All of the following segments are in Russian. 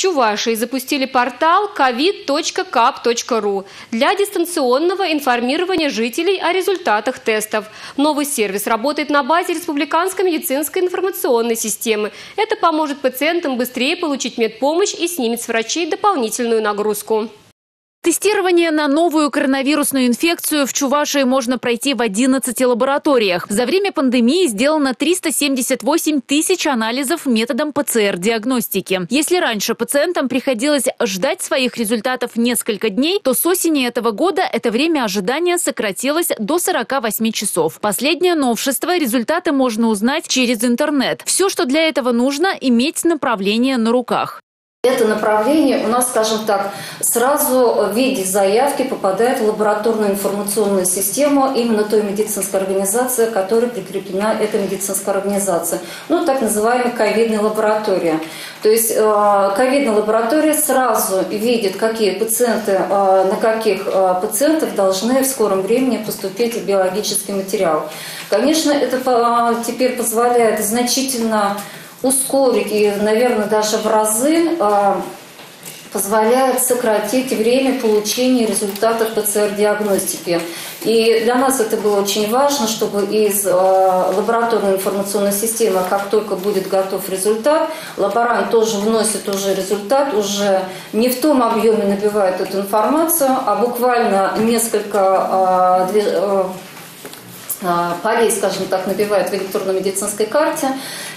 Чувашии запустили портал covid.kap.ru для дистанционного информирования жителей о результатах тестов. Новый сервис работает на базе Республиканской медицинской информационной системы. Это поможет пациентам быстрее получить медпомощь и снимет с врачей дополнительную нагрузку. Тестирование на новую коронавирусную инфекцию в Чувашии можно пройти в 11 лабораториях. За время пандемии сделано 378 тысяч анализов методом ПЦР-диагностики. Если раньше пациентам приходилось ждать своих результатов несколько дней, то с осени этого года это время ожидания сократилось до 48 часов. Последнее новшество – результаты можно узнать через интернет. Все, что для этого нужно – иметь направление на руках. Это направление у нас, скажем так, сразу в виде заявки попадает в лабораторную информационную систему именно той медицинской организации, которой прикреплена эта медицинская организация. Ну, так называемая ковидная лаборатория. То есть э, ковидная лаборатория сразу видит, какие пациенты, э, на каких э, пациентов должны в скором времени поступить биологический материал. Конечно, это теперь позволяет значительно ускорить и, наверное, даже в разы а, позволяет сократить время получения результатов ПЦР-диагностики. И для нас это было очень важно, чтобы из э, лабораторной информационной системы, как только будет готов результат, лаборант тоже вносит уже результат, уже не в том объеме набивает эту информацию, а буквально несколько э, полей, скажем так, набивает в электронной медицинской карте,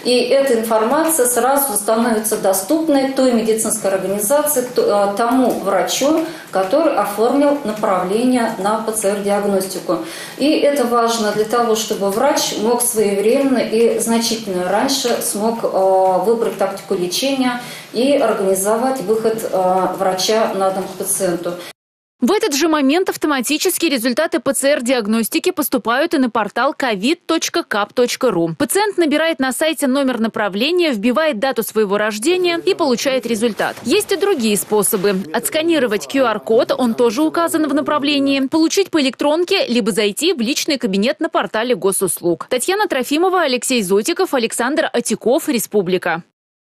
и эта информация сразу становится доступной той медицинской организации, а, тому врачу, который оформил направление на ПЦР-диагностику. И это важно для того, чтобы врач мог своевременно и значительно раньше смог а, выбрать тактику лечения и организовать выход врача на дом к пациенту. В этот же момент автоматически результаты ПЦР-диагностики поступают и на портал covid.kap.ru. Пациент набирает на сайте номер направления, вбивает дату своего рождения и получает результат. Есть и другие способы. Отсканировать QR-код, он тоже указан в направлении, получить по электронке, либо зайти в личный кабинет на портале госуслуг. Татьяна Трофимова, Алексей Зотиков, Александр Атиков, Республика.